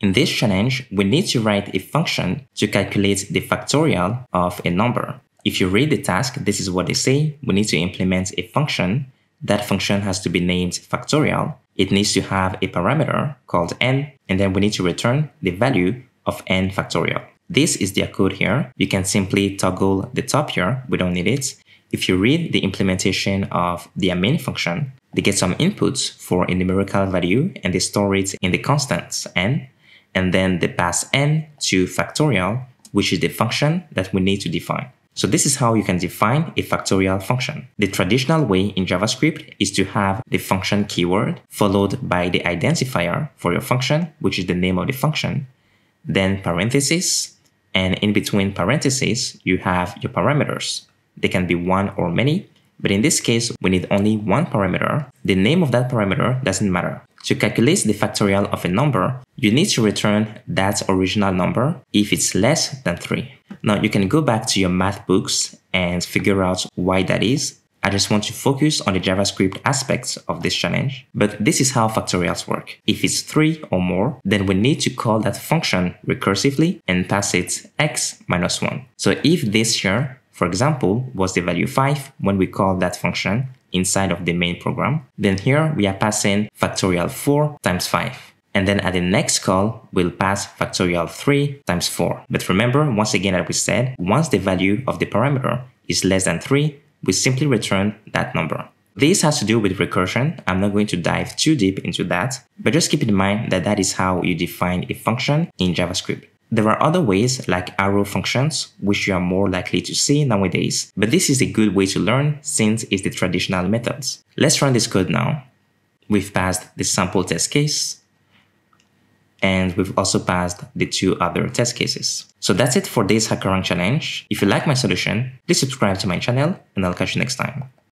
In this challenge, we need to write a function to calculate the factorial of a number. If you read the task, this is what they say. We need to implement a function. That function has to be named factorial. It needs to have a parameter called n, and then we need to return the value of n factorial. This is their code here. You can simply toggle the top here. We don't need it. If you read the implementation of their main function, they get some inputs for a numerical value and they store it in the constants n, and then they pass n to factorial, which is the function that we need to define. So this is how you can define a factorial function. The traditional way in JavaScript is to have the function keyword followed by the identifier for your function, which is the name of the function, then parentheses, and in between parentheses, you have your parameters. They can be one or many, but in this case, we need only one parameter. The name of that parameter doesn't matter. To calculate the factorial of a number, you need to return that original number if it's less than 3. Now you can go back to your math books and figure out why that is. I just want to focus on the JavaScript aspects of this challenge, but this is how factorials work. If it's 3 or more, then we need to call that function recursively and pass it x minus 1. So if this here, for example, was the value 5 when we call that function inside of the main program, then here we are passing factorial 4 times 5. And then at the next call, we'll pass factorial 3 times 4. But remember, once again, as we said, once the value of the parameter is less than 3, we simply return that number. This has to do with recursion. I'm not going to dive too deep into that, but just keep in mind that that is how you define a function in JavaScript. There are other ways like arrow functions, which you are more likely to see nowadays, but this is a good way to learn since it's the traditional methods. Let's run this code now. We've passed the sample test case, and we've also passed the two other test cases. So that's it for this HackerRank challenge. If you like my solution, please subscribe to my channel and I'll catch you next time.